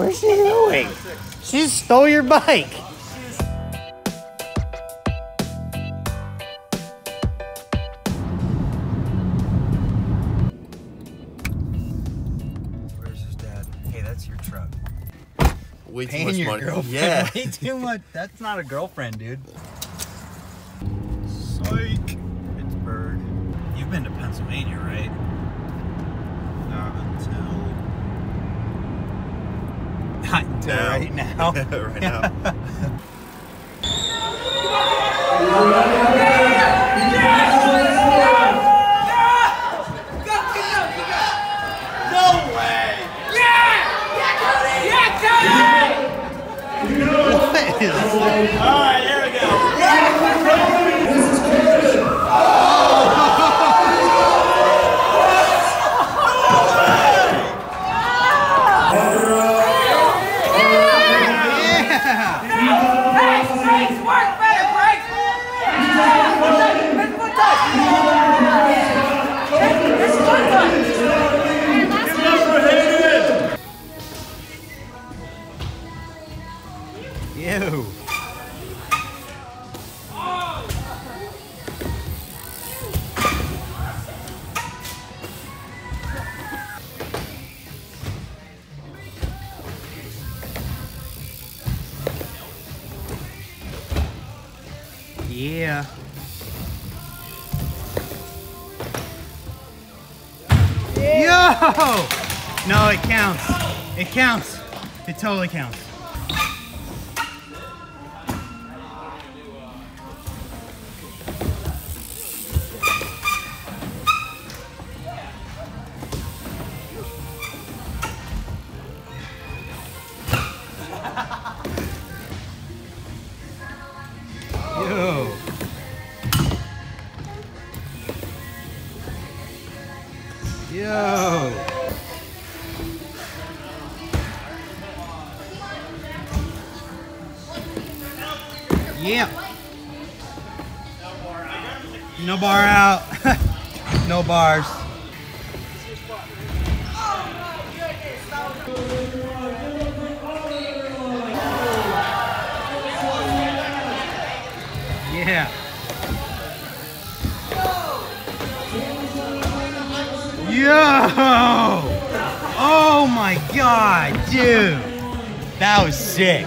Where's she going? She stole your bike. Where's his dad? Hey, that's your truck. Way too Paying much your money. girlfriend Yeah. way too much. That's not a girlfriend, dude. Psych. Pittsburgh. You've been to Pennsylvania, right? Not until Not Now. right now. right now. What is Brakes, Yeah. Yo! No, it counts. It counts. It totally counts. Bars. Yeah. Yo! Oh my god, dude! That was sick.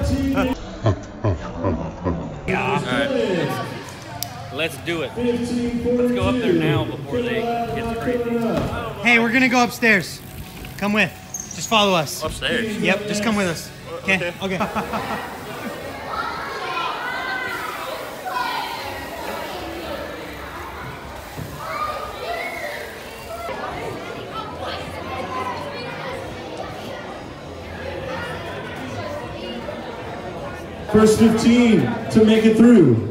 Let's do it. Let's go up there now before they get the crazy. Hey, we're gonna go upstairs. Come with. Just follow us. Upstairs. Yep, just come with us. Okay? Okay. First 15 to make it through,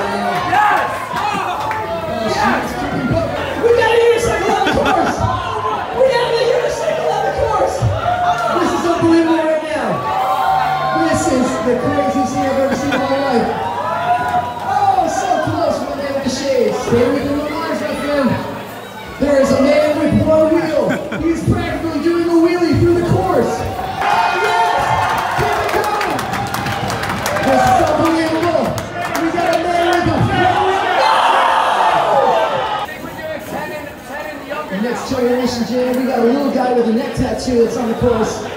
the craziest thing I've ever seen in my life! With a neck tattoo that's on the course.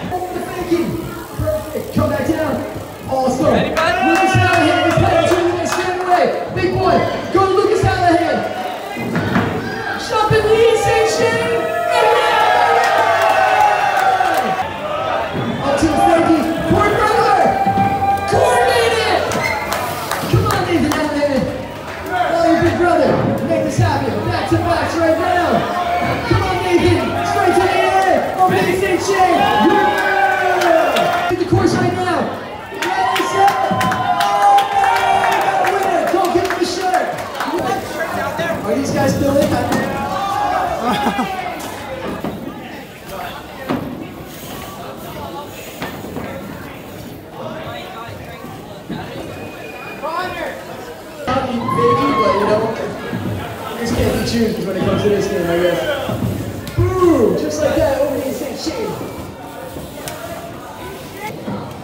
Just can't be choosers when it comes to this game, I guess. Boom! Just like that, over the insane shame.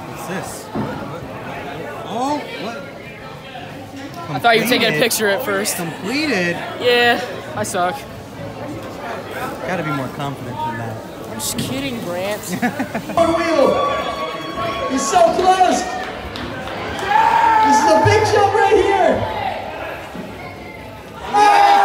What's this? Oh, what? I thought you were taking a picture at first. Completed. Yeah, I suck. Gotta be more confident than that. I'm just kidding, Brant. One wheel. He's so close. This is a big jump right here. Oh!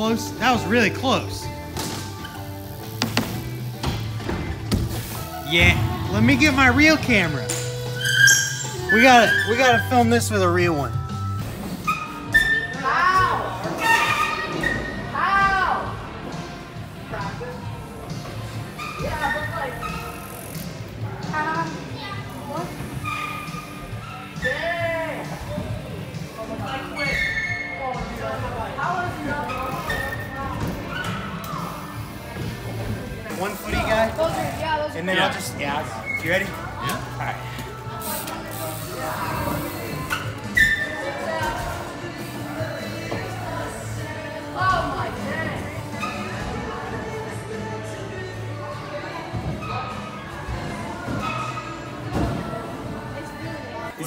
Close. That was really close. Yeah. Let me get my real camera. We gotta we gotta film this with a real one.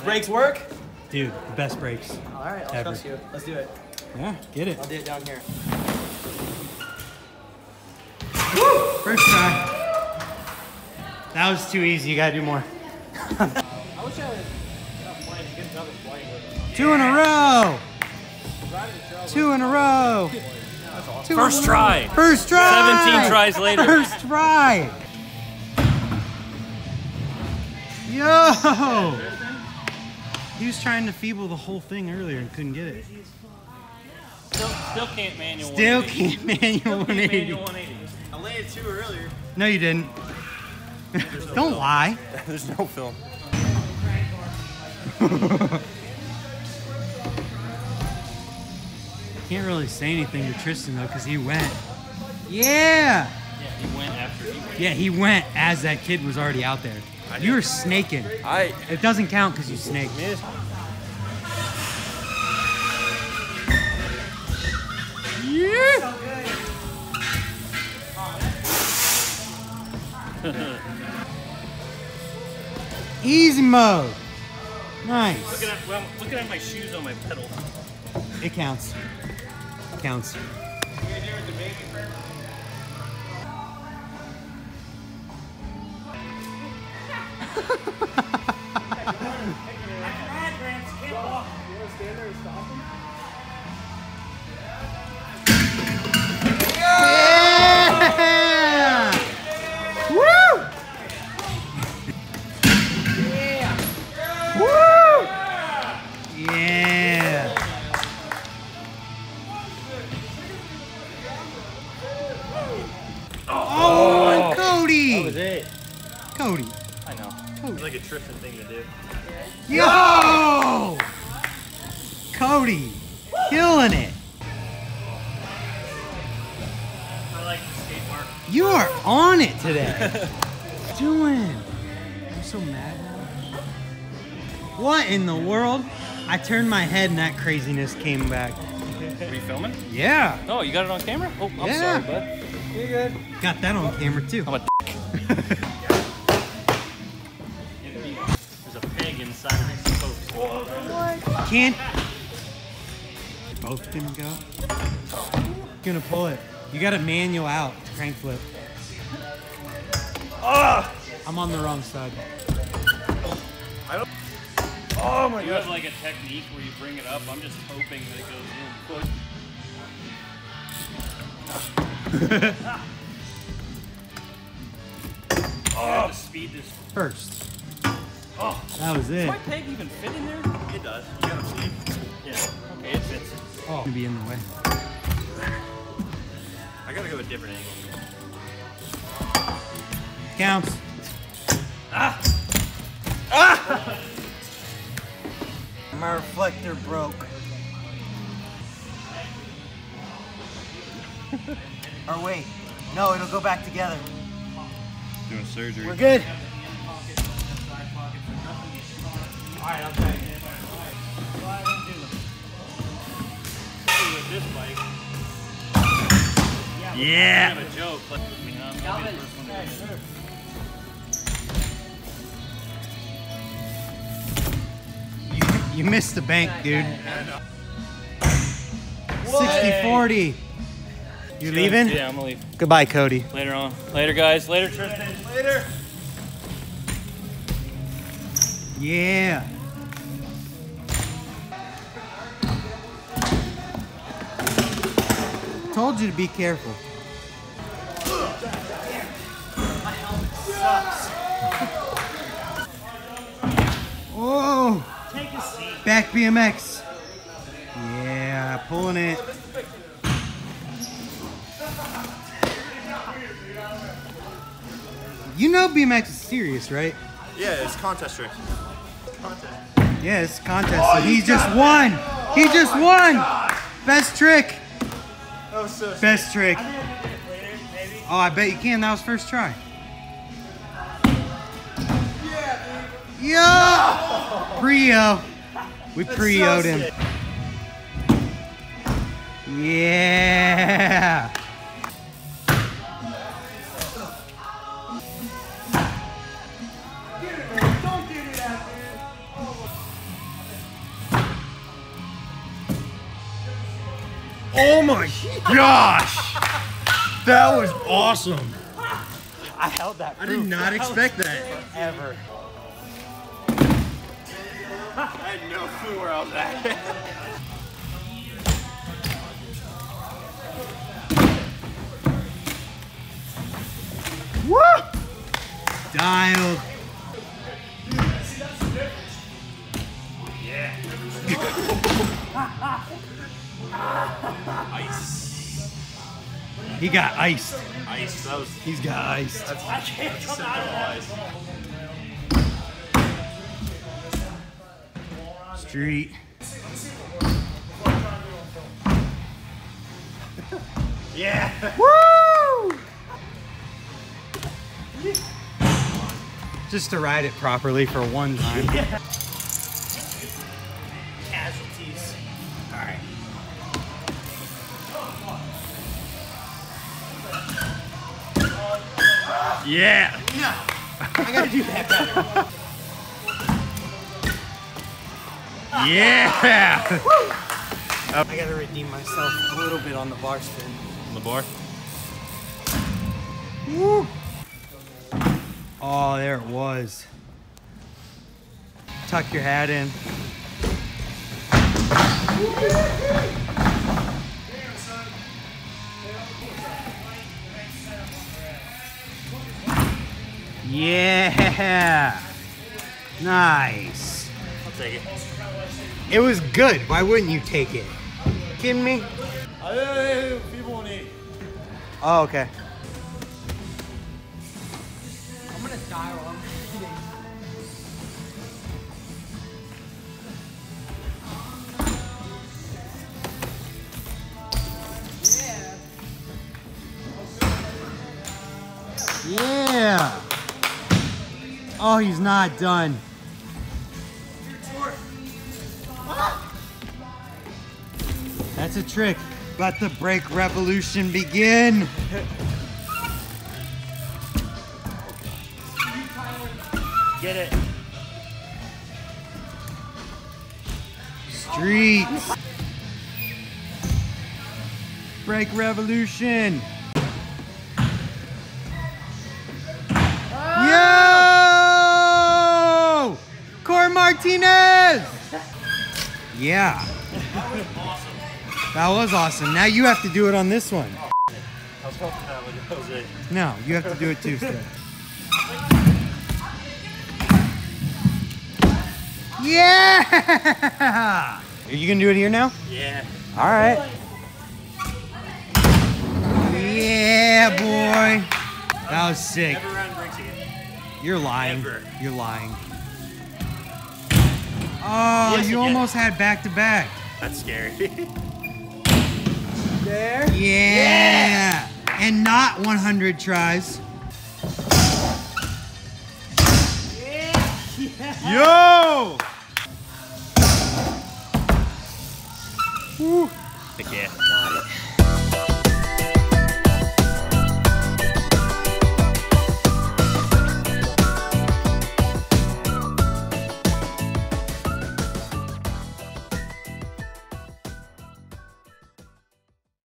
Brakes work? Dude, the best brakes. All right, I'll Ever. trust you. Let's do it. Yeah, get it. I'll do it down here. Woo! First try. That was too easy. You gotta do more. I wish I was playing to get another Two in a row. Two in a row. Two First in a row. try. First try. 17 tries later. First try. Yo. He was trying to feeble the whole thing earlier and couldn't get it. Still, still can't manual Still 180. can't manual Still can't 180. manual 180. I landed two earlier. No, you didn't. Don't lie. There's no film. Can't really say anything to Tristan though, because he went. Yeah. Yeah, he went after he went. Yeah, he went as that kid was already out there. You were snaking. I It doesn't count because you snaked. Yeah. Easy mode. Nice. Looking at, well, I'm looking at my shoes on my pedal. It counts. Counts. Yeah! It's like a Tristan thing to do. Yo! Cody, killing it. I like the skate mark. You are on it today. Doing. I'm so mad now. What in the world? I turned my head and that craziness came back. Are you filming? Yeah. Oh, you got it on camera? Oh, I'm Yeah. sorry, bud. You're good. Got that on camera too. A pig of these spokes. Can't. Both didn't go. Gonna pull it. You got a manual out. Crank flip. Ah! I'm on the wrong side. Oh my god. you have like a technique where you bring it up. I'm just hoping that it goes in. oh. to ah! speed this. First. Oh, That was it. does my peg even fit in there? It does. You gotta see. Yeah. Okay, it fits. Oh, gonna be in the way. I gotta go a different angle. Counts. Ah. Ah. my reflector broke. or wait, no, it'll go back together. Doing surgery. We're good. With this bike, Yeah. kind of a joke, but I mean, I'm gonna be the first one to do it. You, you missed the bank, dude. 60 40. You leaving? Yeah, I'm gonna leave. Goodbye, Cody. Later on. Later, guys. Later, Tristan. Later. Yeah. I told you to be careful. Oh! Back BMX. Yeah, pulling it. You know BMX is serious, right? Yeah, it's contest trick. Yeah, it's contest. and he just won. He just won. Best trick. So Best trick. Oh, I bet you can. That was first try. Yeah. Pre-o. We pre-o'd him. Yeah. Oh my gosh. That was awesome. I held that. I did not expect that. Ever. I had no clue where I was at. Woo! Dialed. He got iced. Ice. That was. He's got iced. I can't come out of that. Street. Yeah. Woo! Just to ride it properly for one time. Casualties. Yeah. I gotta do that better. Yeah. I gotta redeem myself a little bit on the bar spin. On the bar. Woo. Oh, there it was. Tuck your hat in. Yeah. Nice. I'll take it. It was good. Why wouldn't you take it? Kidding me? Oh, okay. I'm gonna die while I'm Oh, he's not done. That's That's a trick. Let the brake revolution begin. Get it. Streets. Brake revolution. Martinez! Yeah. That was awesome. Now you have to do it on this one. I was hoping that would Jose. No, you have to do it too. Yeah! Are you gonna do it here now? Yeah. All right. Yeah, boy. That was sick. Never run bricks again. You're lying. You're lying. Oh, Yes, you again. almost had back to back. That's scary. There. Yeah. And not 100 tries. Yeah. Yo! Heck yeah.